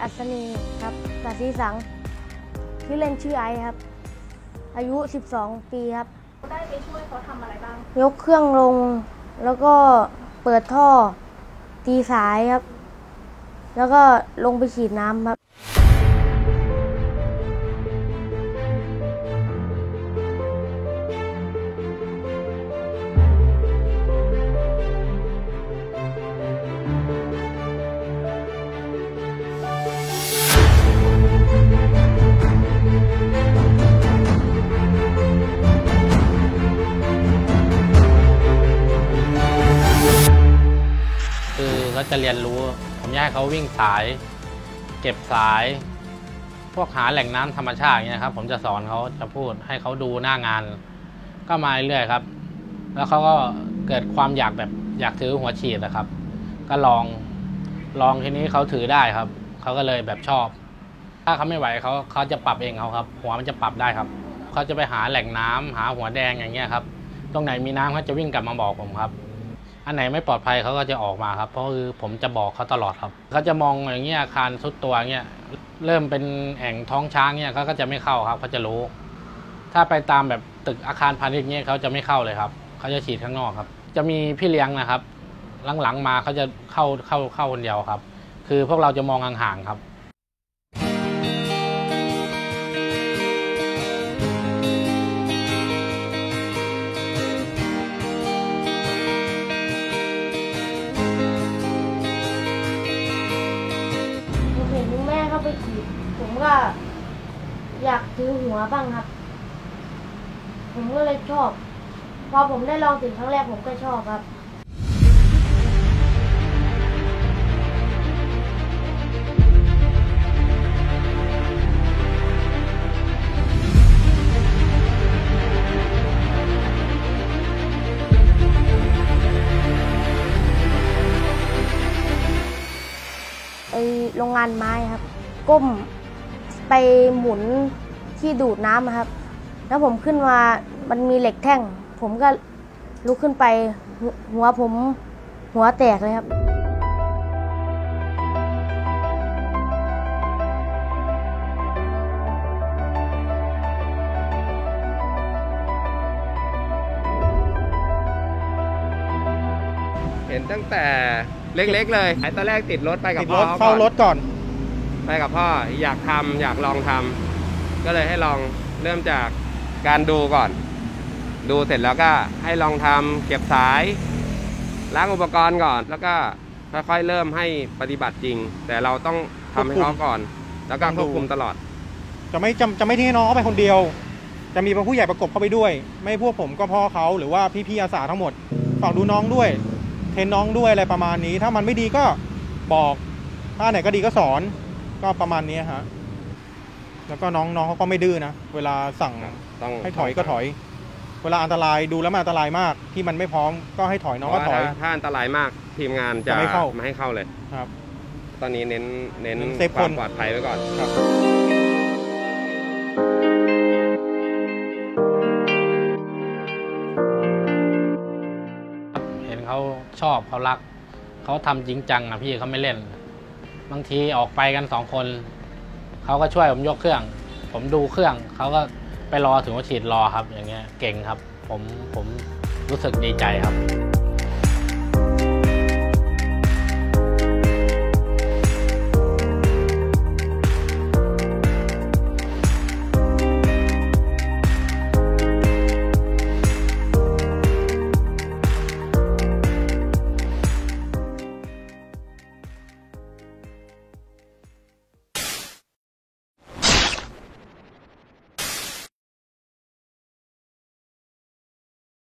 อัศนีครับกาศีสัง ที่อเล่นชื่อไอซ์ครับ อายุ 12 ปีครับ ได้ไปช่วยเขาทำอะไรบ้าง ยกเครื่องลง แล้วก็เปิดท่อ ตีสายครับ แล้วก็ลงไปฉีดน้ำครับ คือเขาจะเรียนรู้ ผมอยากให้เขาวิ่งสาย เก็บสาย พวกหาแหล่งน้ำธรรมชาติเงี้ยครับ ผมจะสอนเขาจะพูดให้เขาดูหน้างาน ก็มาเรื่อยๆครับ แล้วเขาก็เกิดความอยากแบบอยากถือหัวฉีดนะครับ ก็ลองลองทีนี้เขาถือได้ครับเขาก็เลยแบบชอบ ถ้าเขาไม่ไหวเขาเขาจะปรับเองเขาครับ หัวมันจะปรับได้ครับเขาจะไปหาแหล่งน้ำหาหัวแดงอย่างเงี้ยครับ ตรงไหนมีน้ำเขาจะวิ่งกลับมาบอกผมครับ อันไหนไม่ปลอดภัยเขาก็จะออกมาครับ เพราะคือผมจะบอกเขาตลอดครับเขาจะมองอย่างเงี้ยอาคารทุดตัวเงี้ยเริ่มเป็นแอ่งท้องช้างเงี้ยเขาก็จะไม่เข้าครับเขาจะรู้ ถ้าไปตามแบบตึกอาคารพาณิชย์เงี้ยเขาจะไม่เข้าเลยครับเขาจะฉีดข้างนอกครับ จะมีพี่เลี้ยงนะครับ หลังๆมาเขาจะเข้าเข้าเข้าคนเดียวครับ คือพวกเราจะมองห่างๆครับ คุณแม่เข้าไปฉีดผมก็อยากถือหัวบ้างครับ ผมก็เลยชอบ พอผมได้ลองถึงครั้งแรกผมก็ชอบครับไอโรงงานไม้ครับ ก้มไปหมุนที่ดูดน้ำอะครับ แล้วผมขึ้นมามันมีเหล็กแท่ง ผมก็ลุกขึ้นไปหัวหัวผมหัวแตกเลยครับเห็นตั้งแต่เล็กๆเลยไอ้ตอนแรกติดรถไปกับติดพ่รอถเขาเฝ้ารถก่อน ไปกับพ่ออยากทำอยากลองทำก็เลยให้ลองเริ่มจากการดูก่อน ดูเสร็จแล้วก็ให้ลองทำเก็บสายล้างอุปกรณ์ก่อน แล้วก็ค่อยๆเริ่มให้ปฏิบัติจริง แต่เราต้องทำให้เขาก่อน แล้วก็ควบคุมตลอด จะไม่จะจะไม่ทิ้งให้น้องเขาไปคนเดียว จะมีผู้ใหญ่ประกบเข้าไปด้วย ไม่พวกผมก็พ่อเขาหรือว่าพี่ๆอาสาทั้งหมดฝากดูน้องด้วย เทรนน้องด้วยอะไรประมาณนี้ ถ้ามันไม่ดีก็บอกถ้าไหนก็ดีก็สอน ก็ประมาณนี้ฮะ แล้วก็น้องน้องเขาก็ไม่ดื้อนะ เวลาสั่งต้องให้ถอยก็ถอย เวลาอันตรายดูแล้วมันอันตรายมากที่มันไม่พร้อมก็ให้ถอยน้องก็ถอย เพราะว่าถ้าถ้าอันตรายมากทีมงานจะจะไม่เข้า ไม่ให้เข้าเลย ครับ ตอนนี้เน้นเน้นเน้นเซฟความคนปลอดภัยไว้ก่อน ครับ เห็นเขาชอบเขารัก เขาทำจริงจังอะพี่เขาไม่เล่น บางทีออกไปกันสองคน เขาก็ช่วยผมยกเครื่อง ผมดูเครื่อง เขาก็ไปรอถึงว่าฉีดรอครับ อย่างเงี้ยเก่งครับ ผมผมรู้สึกดีใจครับ